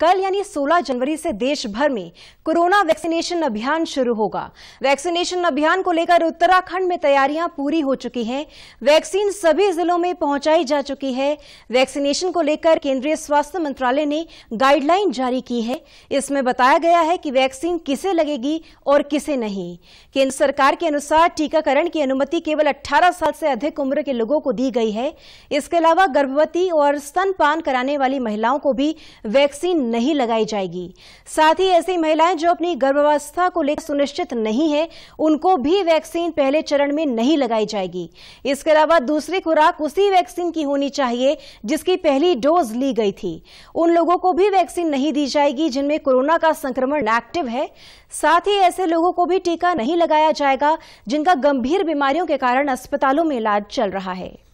कल यानी 16 जनवरी से देश भर में कोरोना वैक्सीनेशन अभियान शुरू होगा। वैक्सीनेशन अभियान को लेकर उत्तराखंड में तैयारियाँ पूरी हो चुकी हैं। वैक्सीन सभी जिलों में पहुंचाई जा चुकी है। वैक्सीनेशन को लेकर केंद्रीय स्वास्थ्य मंत्रालय ने गाइडलाइन जारी की है। इसमें बताया गया है कि वैक्सीन किसे लगेगी और किसे नहीं। केंद्र सरकार के अनुसार टीकाकरण की अनुमति केवल 18 साल से अधिक उम्र के लोगों को दी गई है। इसके अलावा गर्भवती और स्तनपान कराने वाली महिलाओं को भी वैक्सीन नहीं लगाई जाएगी। साथ ही ऐसी महिलाएँ जो अपनी गर्भावस्था को लेकर सुनिश्चित नहीं है, उनको भी वैक्सीन पहले चरण में नहीं लगाई जाएगी। इसके अलावा दूसरी खुराक उसी वैक्सीन की होनी चाहिए, जिसकी पहली डोज ली गई थी। उन लोगों को भी वैक्सीन नहीं दी जाएगी, जिनमें कोरोना का संक्रमण एक्टिव है। साथ ही ऐसे लोगों को भी टीका नहीं लगाया जाएगा, जिनका गंभीर बीमारियों के कारण अस्पतालों में इलाज चल रहा है।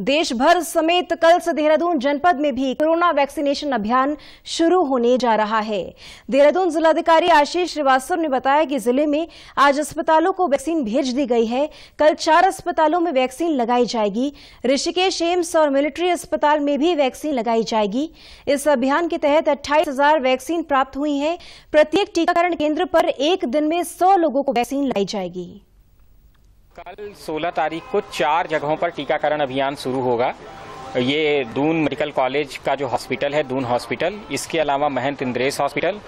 देश भर समेत कल से देहरादून जनपद में भी कोरोना वैक्सीनेशन अभियान शुरू होने जा रहा है। देहरादून जिलाधिकारी आशीष श्रीवास्तव ने बताया कि ज़िले में आज अस्पतालों को वैक्सीन भेज दी गई है। कल चार अस्पतालों में वैक्सीन लगाई जाएगी। ऋषिकेश, एम्स और मिलिट्री अस्पताल में भी वैक्सीन लगाई जाएगी। इस अभियान के तहत अट्ठाईस वैक्सीन प्राप्त हुई है। प्रत्येक टीकाकरण केंद्र पर एक दिन में सौ लोगों को वैक्सीन लाई जाएगी। कल 16 तारीख को चार जगहों पर टीकाकरण अभियान शुरू होगा। ये दून मेडिकल कॉलेज का जो हॉस्पिटल है, दून हॉस्पिटल, इसके अलावा Mahant Indresh hospital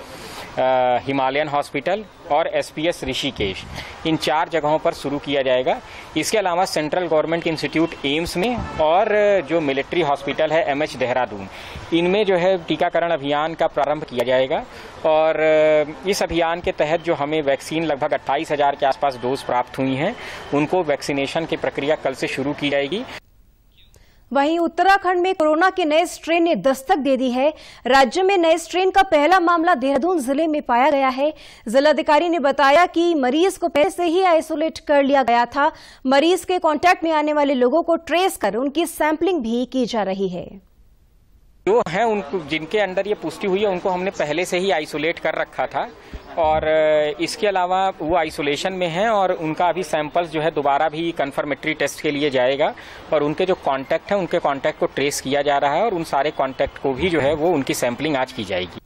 Himalayan hospital और एसपीएस ऋषिकेश। इन चार जगहों पर शुरू किया जाएगा। इसके अलावा सेंट्रल गवर्नमेंट इंस्टीट्यूट एम्स में और जो मिलिट्री हॉस्पिटल है, एमएच देहरादून। इनमें जो है, टीकाकरण अभियान का प्रारंभ किया जाएगा और इस अभियान के तहत जो हमें वैक्सीन लगभग अट्ठाईस हज़ार के आसपास डोज प्राप्त हुई हैं। उनको वैक्सीनेशन की प्रक्रिया कल से शुरू की जाएगी। वहीं उत्तराखंड में कोरोना के नए स्ट्रेन ने दस्तक दे दी है। राज्य में नए स्ट्रेन का पहला मामला देहरादून ज़िले में पाया गया है। जिलाधिकारी ने बताया कि मरीज़ को पहले से ही आइसोलेट कर लिया गया था। मरीज़ के कांटेक्ट में आने वाले लोगों को ट्रेस कर उनकी सैंपलिंग भी की जा रही है। जो है उनको, जिनके अंदर ये पुष्टि हुई है, उनको हमने पहले से ही आइसोलेट कर रखा था। और इसके अलावा वो आइसोलेशन में हैं और उनका अभी सैंपल्स जो है दोबारा भी कन्फर्मेटरी टेस्ट के लिए जाएगा और उनके जो कांटेक्ट हैं, उनके कांटेक्ट को ट्रेस किया जा रहा है और उन सारे कांटेक्ट को भी जो है वो उनकी सैंपलिंग आज की जाएगी।